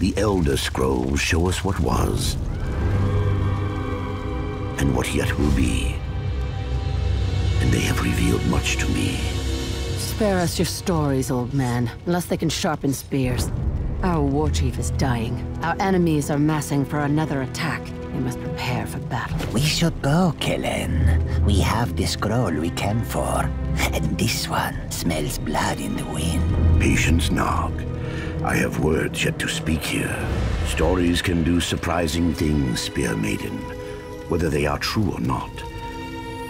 The Elder Scrolls show us what was, and what yet will be. And they have revealed much to me. Spare us your stories, old man, unless they can sharpen spears. Our war chief is dying. Our enemies are massing for another attack. We must prepare for battle. We should go, Kellen. We have the scroll we came for. And this one smells blood in the wind. Patience, Nog. I have words yet to speak here. Stories can do surprising things, Spear Maiden, whether they are true or not.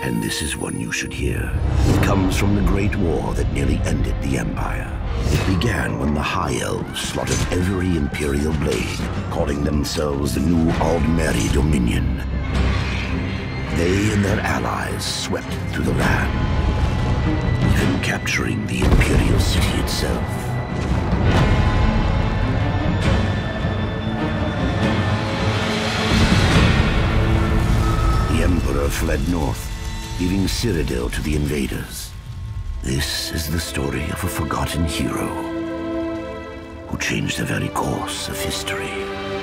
And this is one you should hear. It comes from the Great War that nearly ended the Empire. It began when the High Elves slaughtered every Imperial blade, calling themselves the New Aldmeri Dominion. They and their allies swept through the land, even capturing the Imperial city itself. Emperor fled north, leaving Cyrodiil to the invaders. This is the story of a forgotten hero who changed the very course of history.